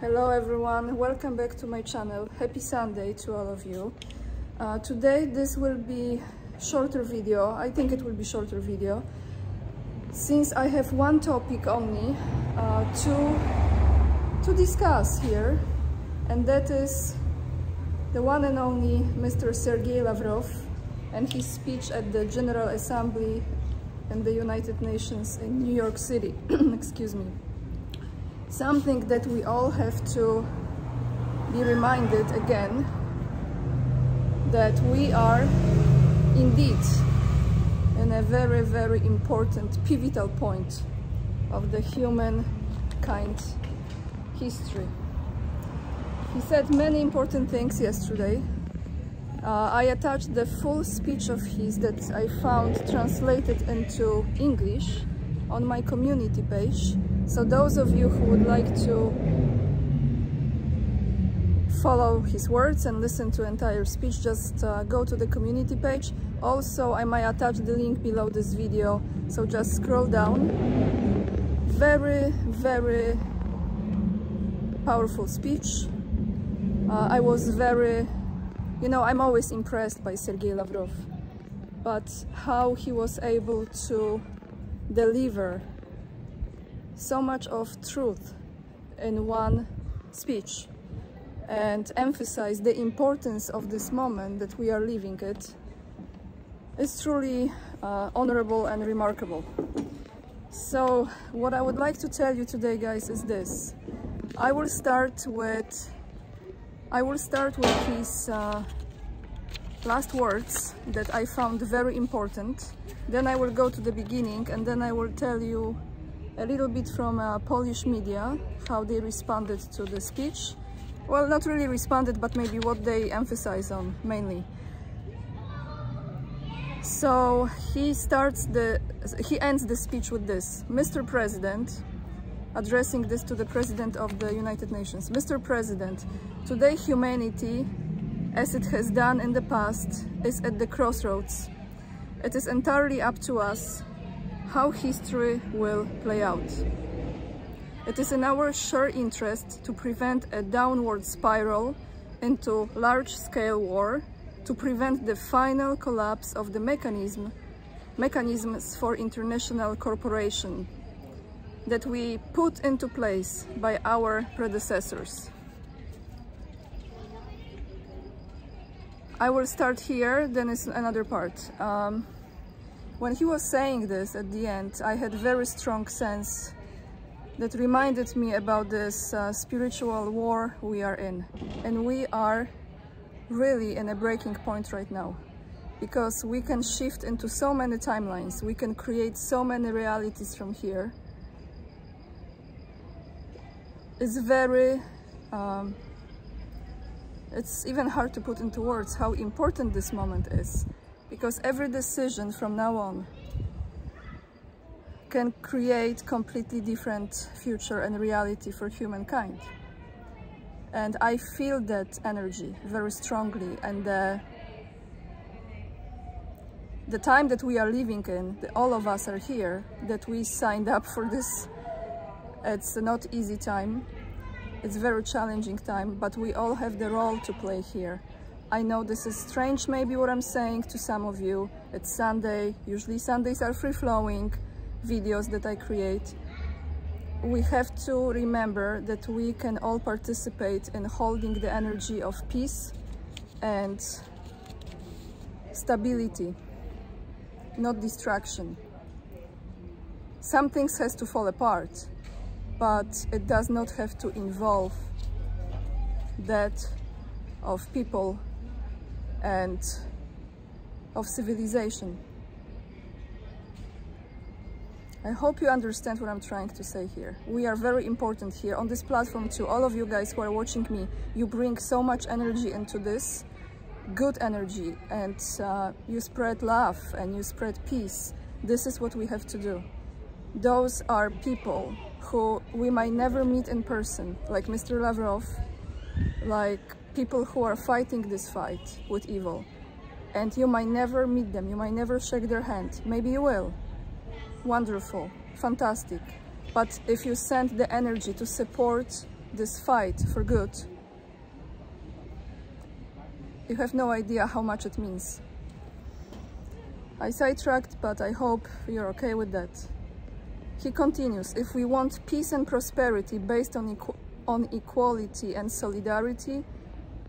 Hello everyone, welcome back to my channel. Happy Sunday to all of you. Uh, today this will be shorter video, I think it will be shorter video, since I have one topic only uh, to, to discuss here, and that is the one and only Mr. Sergei Lavrov and his speech at the General Assembly in the United Nations in New York City. Excuse me. Something that we all have to be reminded again that we are indeed in a very, very important pivotal point of the humankind history. He said many important things yesterday. Uh, I attached the full speech of his that I found translated into English on my community page. So those of you who would like to follow his words and listen to entire speech, just uh, go to the community page. Also, I might attach the link below this video, so just scroll down. Very, very powerful speech. Uh, I was very, you know, I'm always impressed by Sergei Lavrov, but how he was able to deliver so much of truth in one speech and emphasize the importance of this moment that we are living it is truly uh, honorable and remarkable. So what I would like to tell you today guys is this. I will start with I will start with his uh, last words that I found very important. Then I will go to the beginning and then I will tell you a little bit from uh, Polish media, how they responded to the speech. Well, not really responded, but maybe what they emphasize on mainly. So he starts the, he ends the speech with this. Mr. President, addressing this to the President of the United Nations. Mr. President, today humanity, as it has done in the past, is at the crossroads. It is entirely up to us how history will play out. It is in our sure interest to prevent a downward spiral into large-scale war, to prevent the final collapse of the mechanism, mechanisms for international cooperation that we put into place by our predecessors. I will start here, then it's another part. Um, when he was saying this at the end, I had very strong sense that reminded me about this uh, spiritual war we are in. And we are really in a breaking point right now because we can shift into so many timelines. We can create so many realities from here. It's very um, it's even hard to put into words how important this moment is because every decision from now on can create completely different future and reality for humankind. And I feel that energy very strongly and the, the time that we are living in, all of us are here, that we signed up for this, it's not easy time it's very challenging time, but we all have the role to play here. I know this is strange maybe what I'm saying to some of you. It's Sunday, usually Sundays are free-flowing videos that I create. We have to remember that we can all participate in holding the energy of peace and stability, not distraction. Some things has to fall apart, but it does not have to involve that of people and of civilization. I hope you understand what I'm trying to say here. We are very important here on this platform to All of you guys who are watching me, you bring so much energy into this, good energy, and uh, you spread love and you spread peace. This is what we have to do. Those are people who we might never meet in person, like Mr. Lavrov, like people who are fighting this fight with evil. And you might never meet them, you might never shake their hand. Maybe you will. Wonderful, fantastic. But if you send the energy to support this fight for good, you have no idea how much it means. I sidetracked, but I hope you're okay with that. He continues, if we want peace and prosperity based on, equ on equality and solidarity,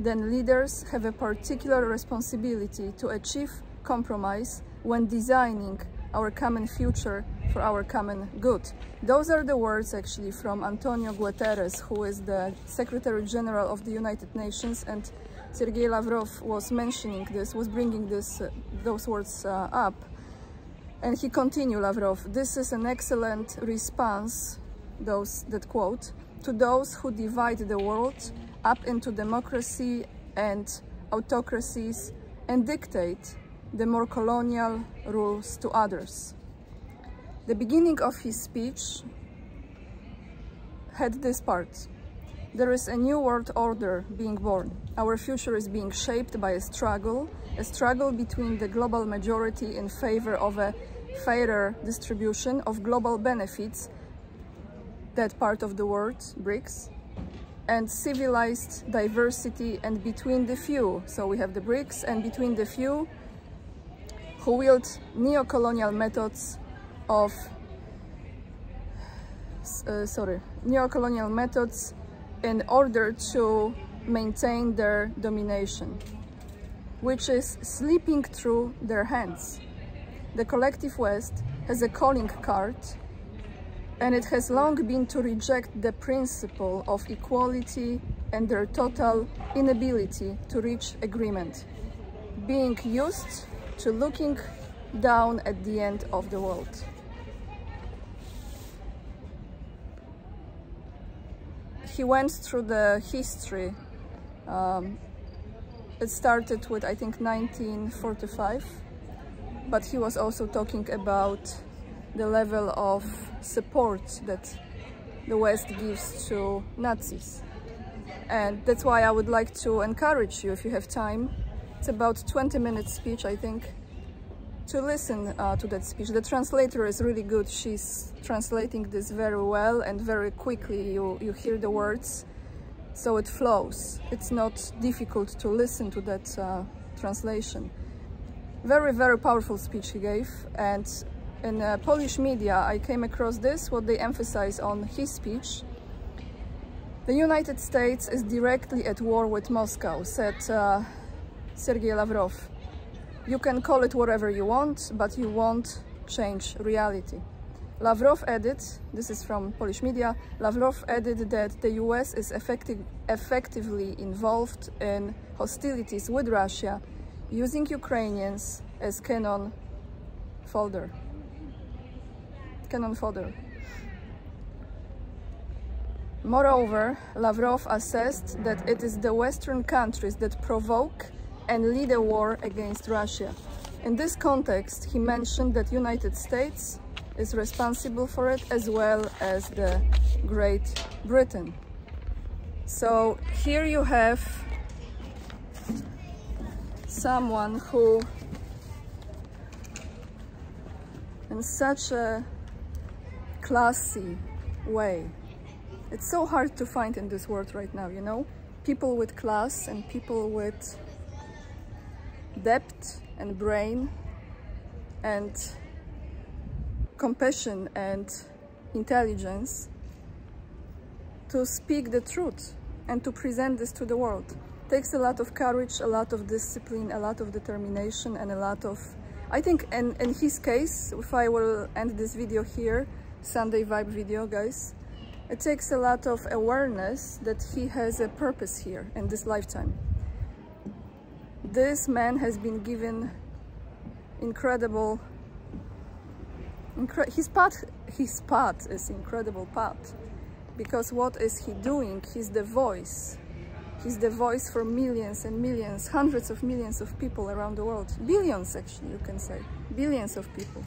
then leaders have a particular responsibility to achieve compromise when designing our common future for our common good. Those are the words actually from Antonio Guterres, who is the Secretary General of the United Nations and Sergei Lavrov was mentioning this, was bringing this, uh, those words uh, up. And he continued, Lavrov, this is an excellent response, those that quote, to those who divide the world up into democracy and autocracies and dictate the more colonial rules to others. The beginning of his speech had this part. There is a new world order being born. Our future is being shaped by a struggle, a struggle between the global majority in favor of a fairer distribution of global benefits, that part of the world, BRICS, and civilized diversity and between the few. So we have the BRICS and between the few who wield neo-colonial methods of uh, sorry, neo-colonial methods in order to maintain their domination, which is slipping through their hands. The collective West has a calling card and it has long been to reject the principle of equality and their total inability to reach agreement, being used to looking down at the end of the world. He went through the history. Um, it started with, I think, 1945, but he was also talking about the level of support that the West gives to Nazis. And that's why I would like to encourage you, if you have time, it's about 20 minutes speech, I think, to listen uh, to that speech. The translator is really good. She's translating this very well and very quickly. You, you hear the words, so it flows. It's not difficult to listen to that uh, translation. Very, very powerful speech he gave. And in uh, Polish media, I came across this, what they emphasize on his speech. The United States is directly at war with Moscow, said uh, Sergei Lavrov. You can call it whatever you want, but you won't change reality. Lavrov added, this is from Polish media, Lavrov added that the US is effective, effectively involved in hostilities with Russia, using Ukrainians as cannon fodder cannon fodder. Moreover, Lavrov assessed that it is the Western countries that provoke and lead a war against Russia. In this context, he mentioned that United States is responsible for it as well as the Great Britain. So here you have someone who in such a classy way. It's so hard to find in this world right now, you know? People with class and people with depth and brain and compassion and intelligence to speak the truth and to present this to the world. It takes a lot of courage, a lot of discipline, a lot of determination and a lot of I think in, in his case, if I will end this video here, Sunday vibe video, guys. It takes a lot of awareness that he has a purpose here in this lifetime. This man has been given incredible, incre his path, his path is incredible path. Because what is he doing? He's the voice. He's the voice for millions and millions, hundreds of millions of people around the world. Billions, actually, you can say. Billions of people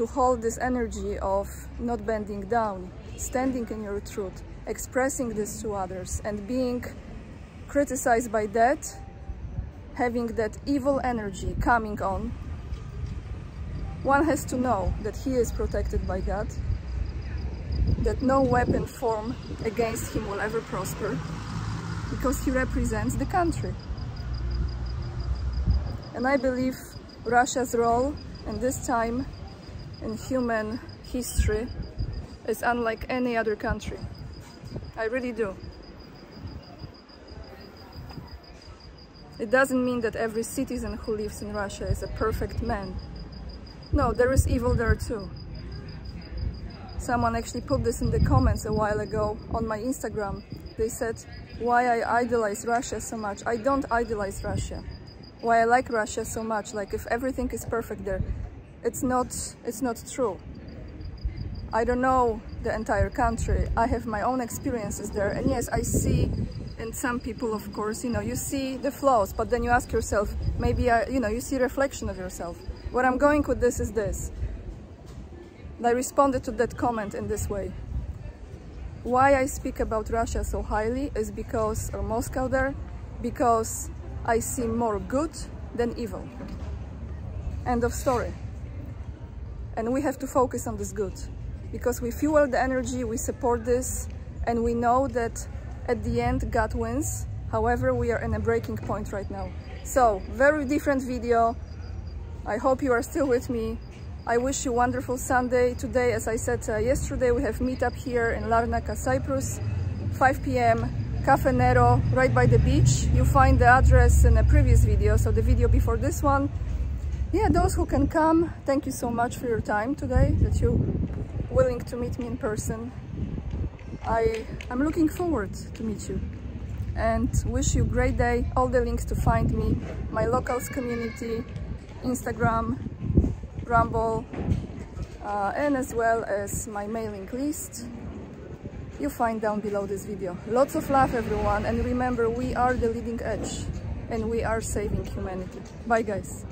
to hold this energy of not bending down, standing in your truth, expressing this to others and being criticized by that, having that evil energy coming on, one has to know that he is protected by God that no weapon formed against him will ever prosper because he represents the country. And I believe Russia's role in this time in human history is unlike any other country. I really do. It doesn't mean that every citizen who lives in Russia is a perfect man. No, there is evil there too. Someone actually put this in the comments a while ago on my Instagram. They said why I idolize Russia so much. I don't idolize Russia. Why I like Russia so much, like if everything is perfect there, it's not, it's not true. I don't know the entire country. I have my own experiences there. And yes, I see and some people, of course, you know, you see the flaws, but then you ask yourself, maybe, I, you know, you see reflection of yourself. Where I'm going with this is this. and I responded to that comment in this way. Why I speak about Russia so highly is because, or Moscow there, because I see more good than evil. End of story. And we have to focus on this good because we fuel the energy, we support this, and we know that at the end God wins. However, we are in a breaking point right now. So, very different video. I hope you are still with me. I wish you a wonderful Sunday. Today, as I said uh, yesterday, we have meetup here in Larnaca, Cyprus, 5 p.m. Cafe Nero, right by the beach. You find the address in a previous video, so the video before this one. Yeah, those who can come, thank you so much for your time today, that you're willing to meet me in person. I, I'm looking forward to meet you and wish you a great day. All the links to find me, my locals community, Instagram, Rumble, uh, and as well as my mailing list you find down below this video. Lots of love everyone and remember we are the leading edge and we are saving humanity. Bye guys!